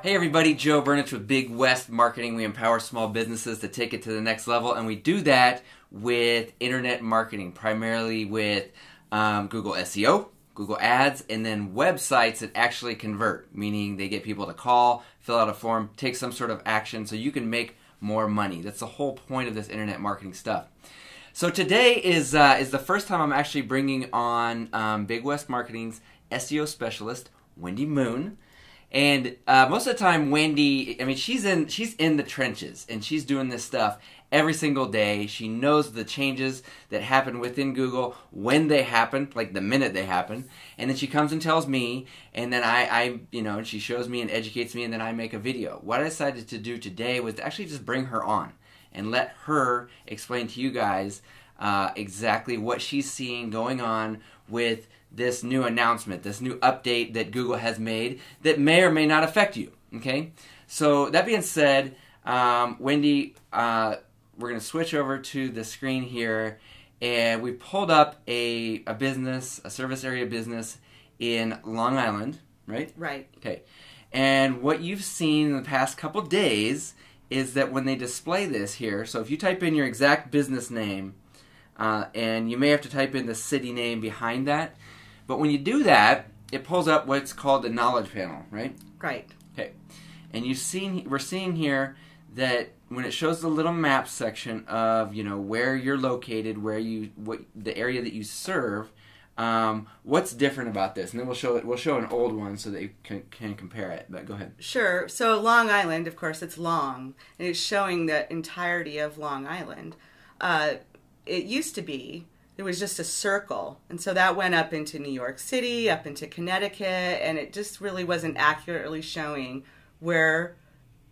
Hey everybody, Joe Burnich with Big West Marketing. We empower small businesses to take it to the next level, and we do that with internet marketing, primarily with um, Google SEO, Google Ads, and then websites that actually convert, meaning they get people to call, fill out a form, take some sort of action so you can make more money. That's the whole point of this internet marketing stuff. So today is uh, is the first time I'm actually bringing on um, Big West Marketing's SEO specialist, Wendy Moon. And uh, most of the time, Wendy, I mean, she's in she's in the trenches and she's doing this stuff every single day. She knows the changes that happen within Google when they happen, like the minute they happen, and then she comes and tells me, and then I, I you know, she shows me and educates me, and then I make a video. What I decided to do today was to actually just bring her on and let her explain to you guys uh, exactly what she's seeing going on with this new announcement, this new update that Google has made that may or may not affect you. Okay, so that being said, um, Wendy, uh, we're going to switch over to the screen here, and we pulled up a, a business, a service area business in Long Island, right? Right. Okay, and what you've seen in the past couple days is that when they display this here, so if you type in your exact business name, uh, and you may have to type in the city name behind that, but when you do that, it pulls up what's called the knowledge panel, right? Right. Okay, and you've seen we're seeing here that when it shows the little map section of you know where you're located, where you what the area that you serve, um, what's different about this? And then we'll show it. We'll show an old one so that you can, can compare it. But go ahead. Sure. So Long Island, of course, it's long, and it's showing the entirety of Long Island. Uh, it used to be it was just a circle, and so that went up into New York City, up into Connecticut, and it just really wasn't accurately showing where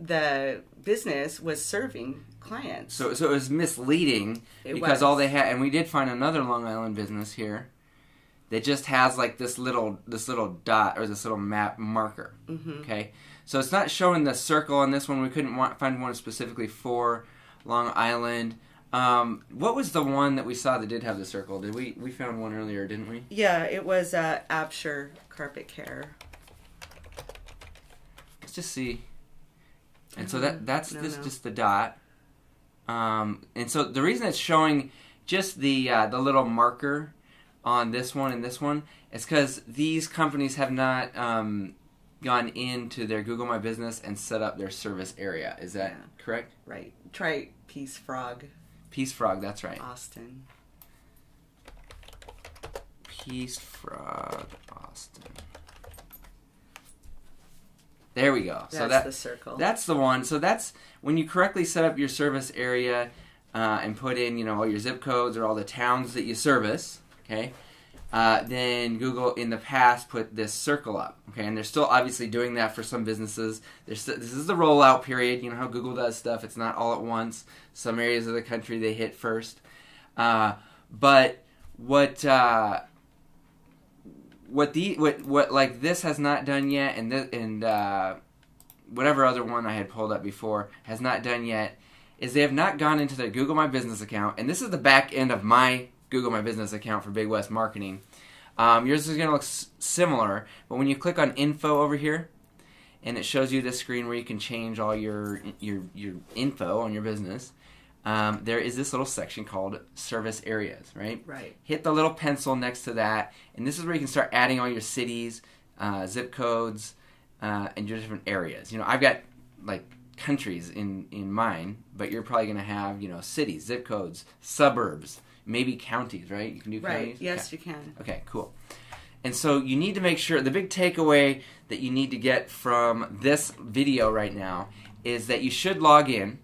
the business was serving clients. So so it was misleading It because was. all they had, and we did find another Long Island business here that just has like this little this little dot or this little map marker. Mhm. Okay, so it's not showing the circle on this one. We couldn't want, find one specifically for Long Island. Um, what was the one that we saw that did have the circle? Did we we found one earlier, didn't we? Yeah, it was uh, Absher Carpet Care. Let's just see. And so that that's No, this no. just the dot. Um, and so the reason it's showing just the uh, the little marker on this one and this one is because these companies have not um, gone into their Google My Business and set up their service area. Is that Yeah. correct? Right. Try Peace Frog, Peace Frog, that's right. Austin. Peace Frog, Austin. There we go. That's so that the circle. That's the one. So that's when you correctly set up your service area uh, and put in, you know, all your zip codes or all the towns that you service. Okay. Uh, then Google in the past put this circle up. Okay, and they're still obviously doing that for some businesses. There's this is the rollout period. You know how Google does stuff. It's not all at once. Some areas of the country they hit first. Uh, but what uh, what the what what like this has not done yet, and this, and uh, whatever other one I had pulled up before has not done yet, is they have not gone into their Google My Business account, and this is the back end of my Google My Business account for Big West Marketing. Um, yours is going to look s- similar, but when you click on Info over here, and it shows you this screen where you can change all your your your info on your business. Um, there is this little section called Service Areas, right? right. hit the little pencil next to that, and this is where you can start adding all your cities, uh, zip codes, uh, and your different areas. You know, I've got like countries in in mine, but you're probably going to have you know cities, zip codes, suburbs, maybe counties, right? You can do Right. counties. Yes, you can. Okay, cool. And so you need to make sure the big takeaway that you need to get from this video right now is that you should log in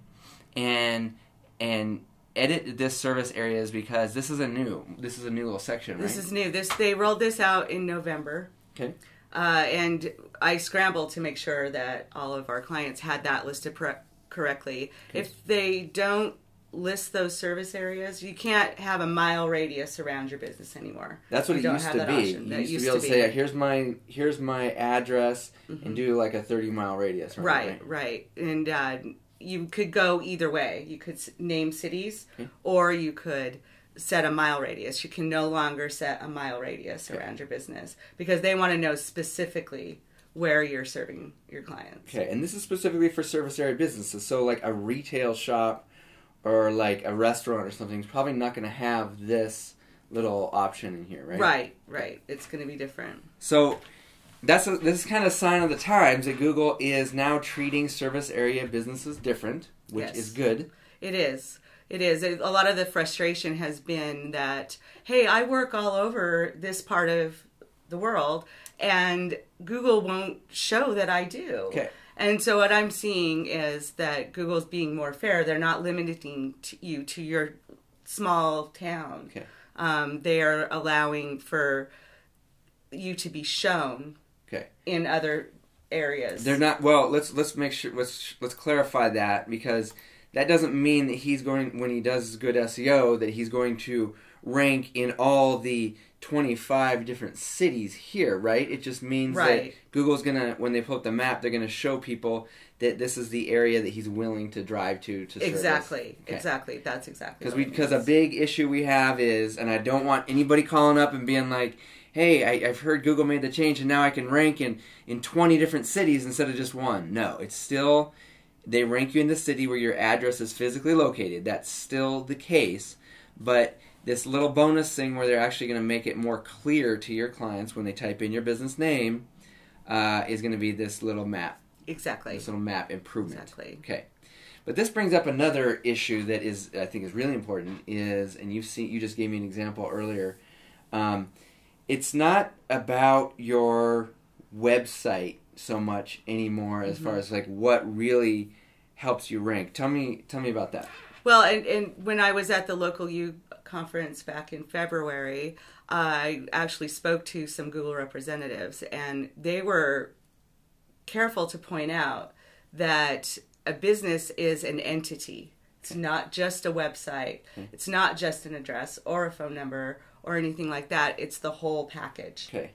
and and edit this service areas because this is a new this is a new little section, right? This is new. This they rolled this out in November. Okay. Uh, and I scrambled to make sure that all of our clients had that listed pre- correctly. If they don't list those service areas, you can't have a mile radius around your business anymore. That's what You it used to be. option. You That used, to be able to say, "Here's my here's my address," Mm-hmm. and do like a thirty mile radius. Right. Right, right. And uh, you could go either way. You could name cities, Okay. or you could set a mile radius. You can no longer set a mile radius Okay. around your business because they want to know specifically where you're serving your clients. Okay, and this is specifically for service area businesses. So, like a retail shop or like a restaurant or something is probably not going to have this little option in here, right? Right, right. It's going to be different. So, that's a, this is kind of a sign of the times that Google is now treating service area businesses different, which Yes. is good. It is. It is. It- A lot of the frustration has been that, hey, I work all over this part of the world, and Google won't show that I do. Okay. And so what I'm seeing is that Google's being more fair. They're not limiting to you to your small town. Okay. Um, they are allowing for you to be shown Okay. in other areas. They're not well. Let's let's make sure let's let's clarify that because that doesn't mean that he's going when he does good SEO that he's going to rank in all the 25 different cities here, right? It just means Right. that Google's gonna when they pull up the map, they're gonna show people that this is the area that he's willing to drive to to exactly. Okay. Exactly. That's exactly. Because we because a big issue we have is, and I don't want anybody calling up and being like, "Hey, I, I've heard Google made the change, and now I can rank in in twenty different cities instead of just one." No, it's still they rank you in the city where your address is physically located. That's still the case, but this little bonus thing where they're actually going to make it more clear to your clients when they type in your business name uh, is going to be this little map, exactly. this little map improvement. Exactly. Okay. But this brings up another issue that is, I think, is really important. Is and you've seen, you just gave me an example earlier. Um, it's not about your website so much anymore, as far as like what really helps you rank. Tell me, tell me about that. Well, and, and when I was at the LocalU conference back in February, I actually spoke to some Google representatives, and they were careful to point out that a business is an entity. It's not just a website. Hmm. It's not just an address or a phone number or anything like that. It's the whole package. Okay.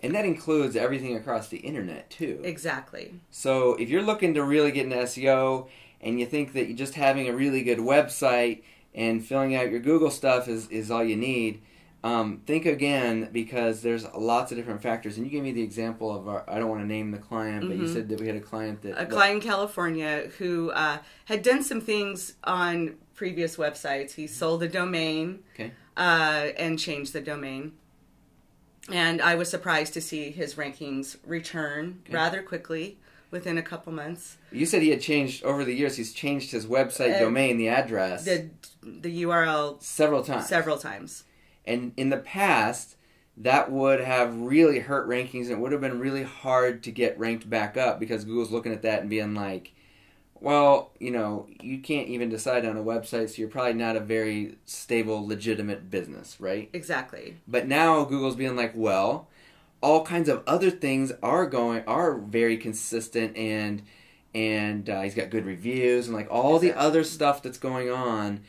And that includes everything across the internet too. Exactly. So if you're looking to really get into SEO and you think that just having a really good website and filling out your Google stuff is, is all you need, um, think again because there's lots of different factors. And you gave me the example of our, I don't want to name the client, but you said that we had a client that a client in California who uh, had done some things on previous websites. He sold a domain Okay. uh, and changed the domain. And I was surprised to see his rankings return Okay. rather quickly within a couple months. You said he had changed over the years. He's changed his website Uh, domain, the address, The the URL several times. several times. And in the past, that would have really hurt rankings and it would have been really hard to get ranked back up because Google's looking at that and being like, well, you know, you can't even decide on a website, so you're probably not a very stable, legitimate business, right? Exactly. But now Google's being like, well, all kinds of other things are going are very consistent and and uh, he's got good reviews and like all the other stuff that's going on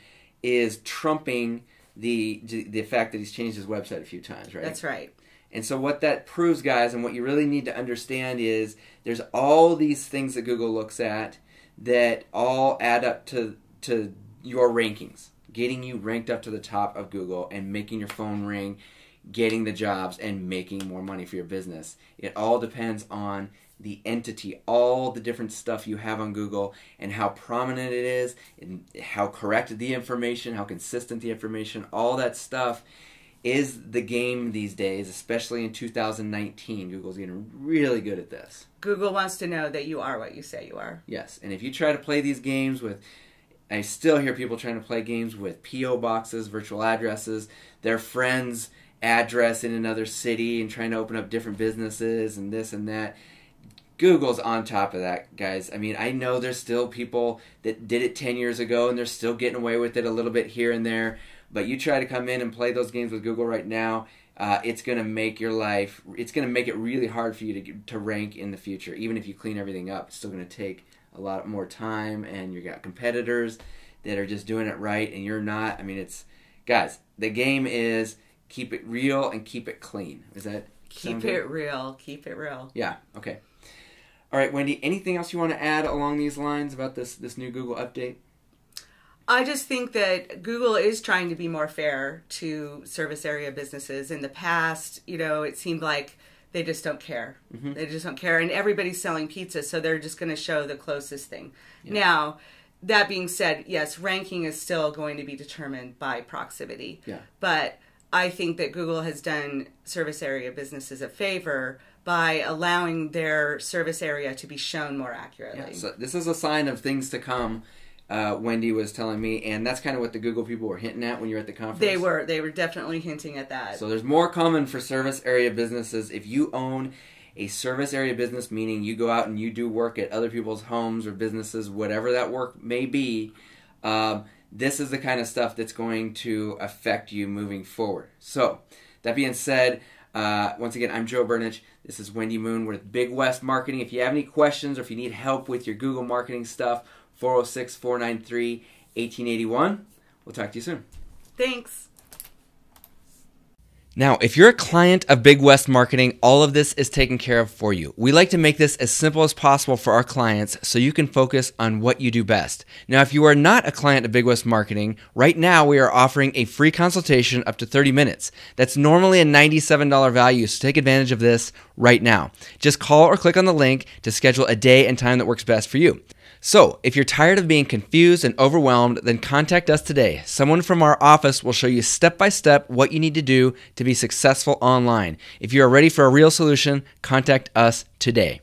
is trumping the the fact that he's changed his website a few times, right? That's right. And so what that proves, guys, and what you really need to understand is there's all these things that Google looks at that all add up to to your rankings, getting you ranked up to the top of Google and making your phone ring, getting the jobs and making more money for your business. It all depends on the entity, all the different stuff you have on Google and how prominent it is and how correct the information, how consistent the information, all that stuff is the game these days, especially in 2019. Google's getting really good at this. Google wants to know that you are what you say you are. Yes, and if you try to play these games with, I still hear people trying to play games with PO boxes, virtual addresses, their friends' address in another city, and trying to open up different businesses and this and that. Google's on top of that, guys. I mean, I know there's still people that did it 10 years ago and they're still getting away with it a little bit here and there. But you try to come in and play those games with Google right now, uh, it's going to make your life, it's going to make it really hard for you to, to rank in the future. Even if you clean everything up, it's still going to take a lot more time and you got competitors that are just doing it right and you're not. I mean, it's, guys, the game is keep it real and keep it clean. Is that Keep it real. Keep it real. Yeah. Okay. All right, Wendy. Anything else you want to add along these lines about this this new Google update? I just think that Google is trying to be more fair to service area businesses. In the past, you know, it seemed like they just don't care. Mm-hmm. They just don't care. And everybody's selling pizza, so they're just going to show the closest thing. Now, that being said, yes, ranking is still going to be determined by proximity. Yeah. But I think that Google has done service area businesses a favor by allowing their service area to be shown more accurately. Yeah, so this is a sign of things to come. Uh, Wendy was telling me, and that's kind of what the Google people were hinting at when you were at the conference. They were they were definitely hinting at that. So there's more common for service area businesses. If you own a service area business, meaning you go out and you do work at other people's homes or businesses, whatever that work may be, um, this is the kind of stuff that's going to affect you moving forward. So, that being said, uh, once again, I'm Joe Burnich. This is Wendy Moon with Big West Marketing. If you have any questions or if you need help with your Google marketing stuff, 406 493 1881. We'll talk to you soon. Thanks. Now, if you're a client of Big West Marketing, all of this is taken care of for you. We like to make this as simple as possible for our clients so you can focus on what you do best. Now, if you are not a client of Big West Marketing, right now we are offering a free consultation up to 30 minutes. That's normally a $97 value, so take advantage of this right now. Just call or click on the link to schedule a day and time that works best for you. So, if you're tired of being confused and overwhelmed, then contact us today. Someone from our office will show you step by step what you need to do to be successful online. If you are ready for a real solution, contact us today.